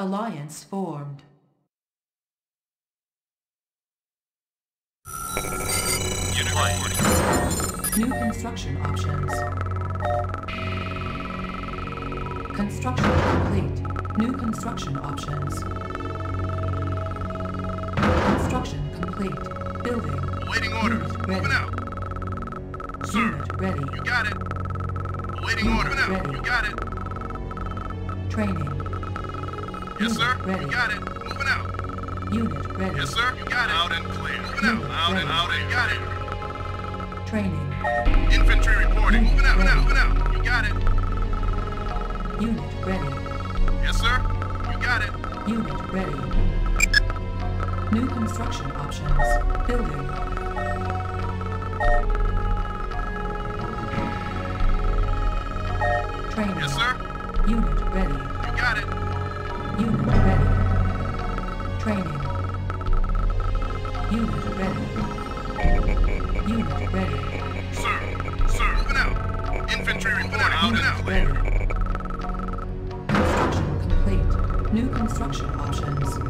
Alliance formed. Unit reporting. New construction options. Construction complete. New construction options. Construction complete. Building. Awaiting orders. Ready. Moving out. Sir, Unit ready. you got it. Awaiting orders. Moving out. ready. You got it. Training. Yes, sir. Unit ready. You got it. Moving out. Unit ready. Yes, sir. You got it. Out and clear. Moving. Unit Out and ready. out. You got it. Training. Infantry reporting. Unit Moving out. Moving out. Moving out. You got it. Unit ready. Yes, sir. You got it. Unit ready. New construction options. Building. Training. Yes, sir. Training. Unit ready. Unit ready. Sir. Sir. Moving out. Infantry reporting. Moving out. ready. Construction complete. New construction options.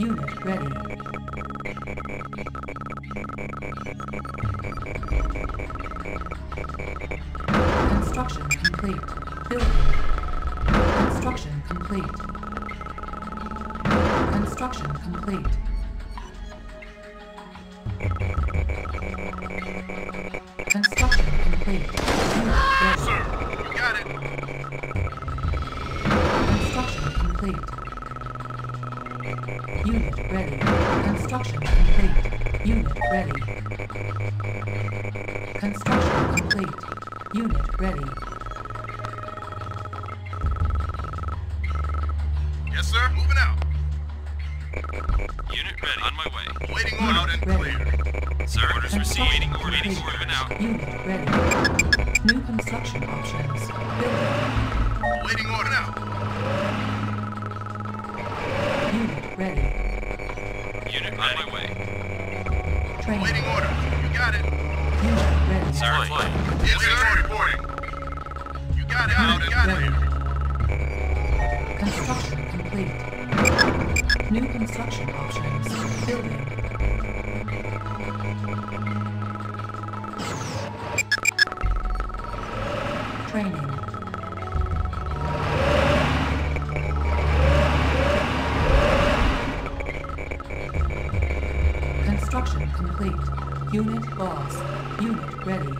Unit ready. Construction complete. Building. Construction complete. Construction complete. Unit ready. Yes, sir. Moving out. Unit ready. On my way. Awaiting order. Out and Ready. clear. Sir, orders received. Waiting Construction orders. complete. Moving out. Unit ready. New construction options. Building. Awaiting order now. Unit ready. Unit ready. on my way. Training. Awaiting order. You got it. Unit ready. Sir, flying. Yes, sir. Reporting. You got it. Out and got it. Construction complete. New construction options. Building. Training. Construction complete. Unit boss. Unit ready.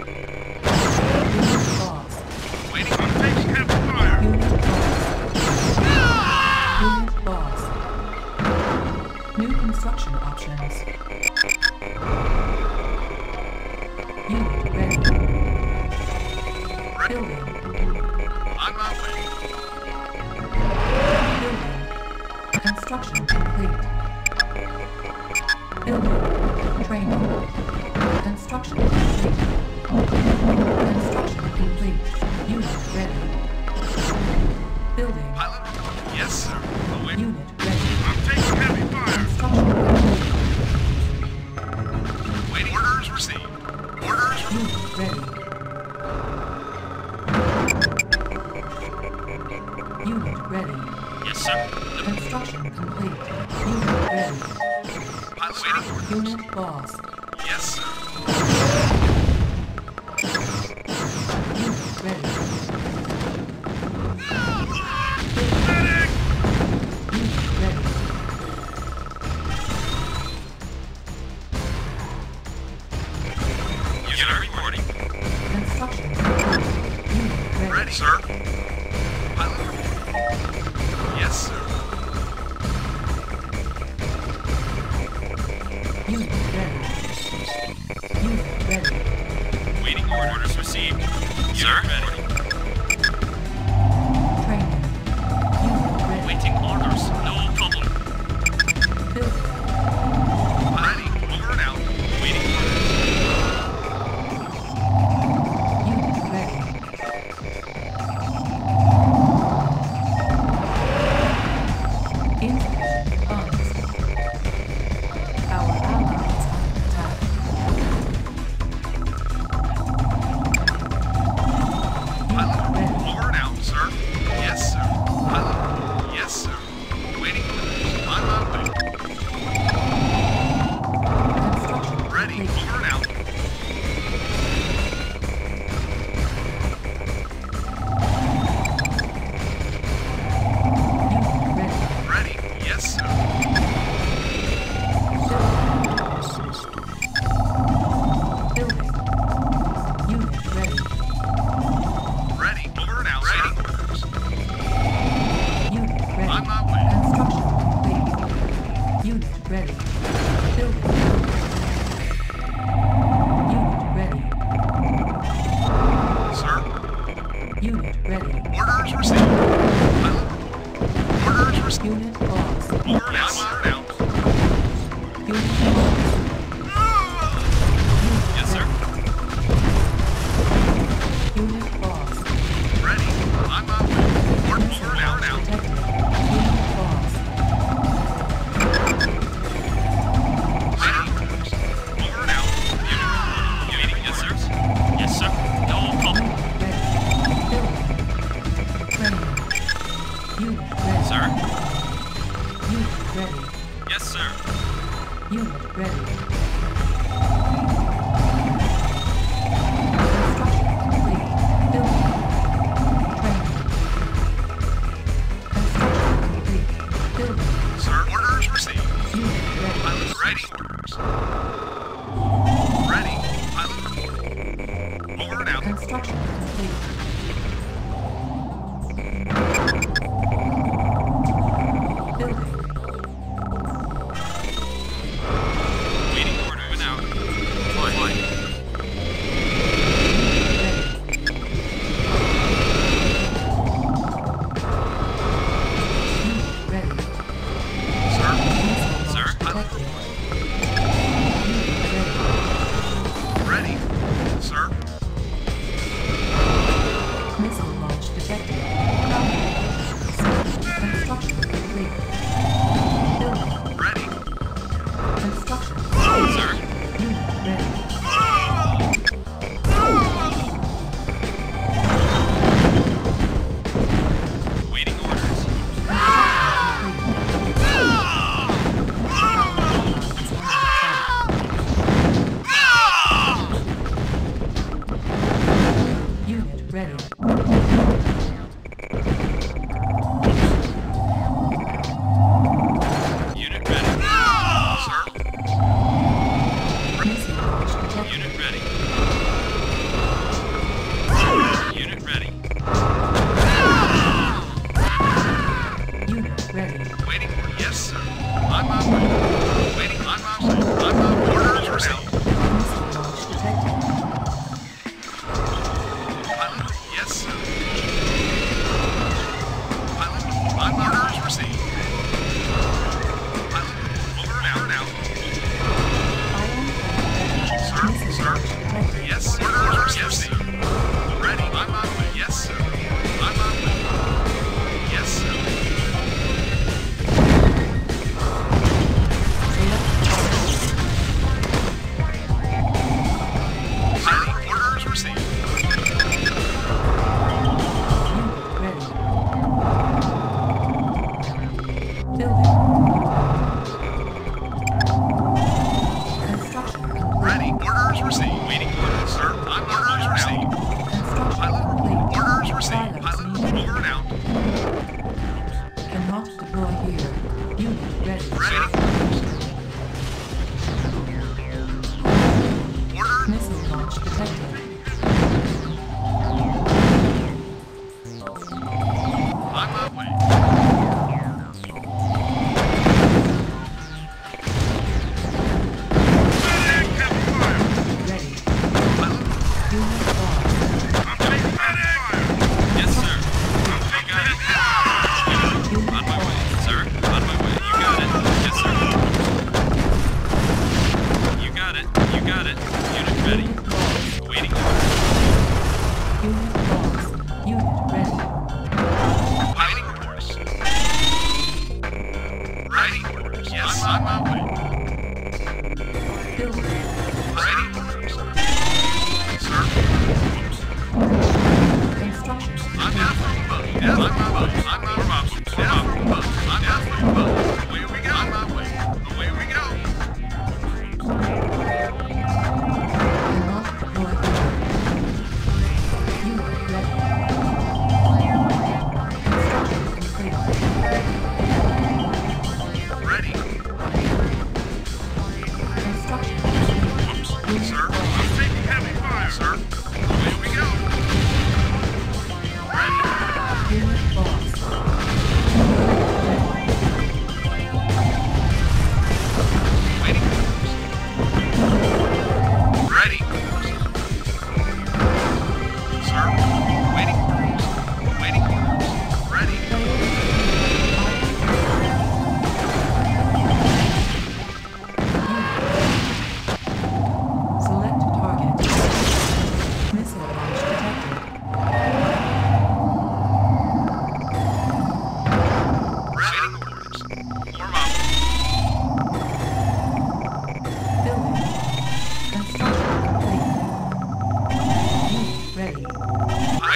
Yes, sir. Unit ground. Unit ready. Orders received. Orders received. Unit lost. Orders out. Unit lost. Unit ready. Yes, sir.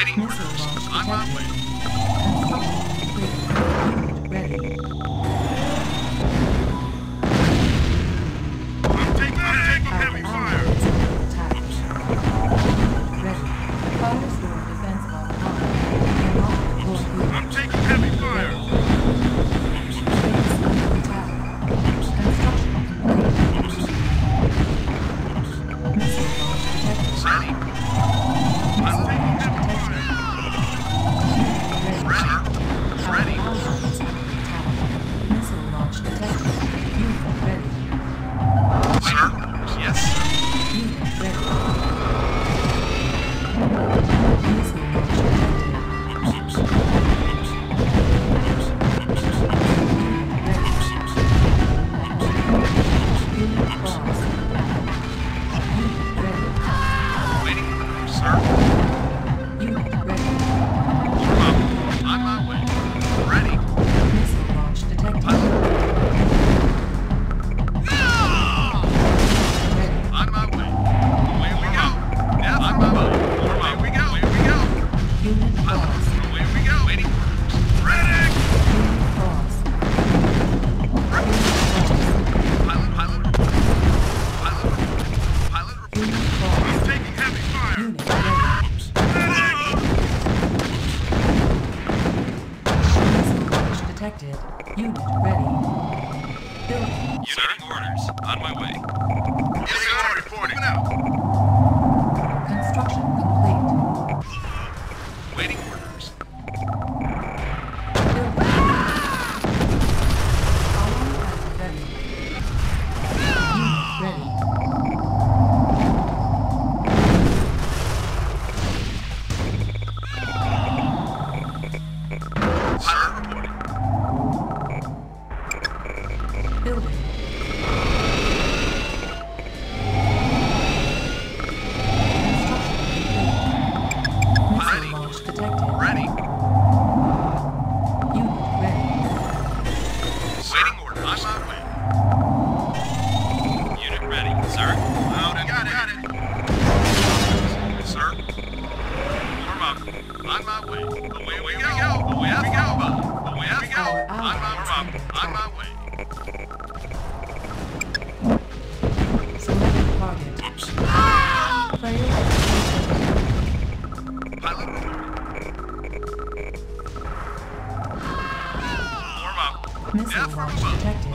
i'm On my way. Unit ready. Building. Unit orders. On my way. Yes, reporting. Moving out. Missile launch detected.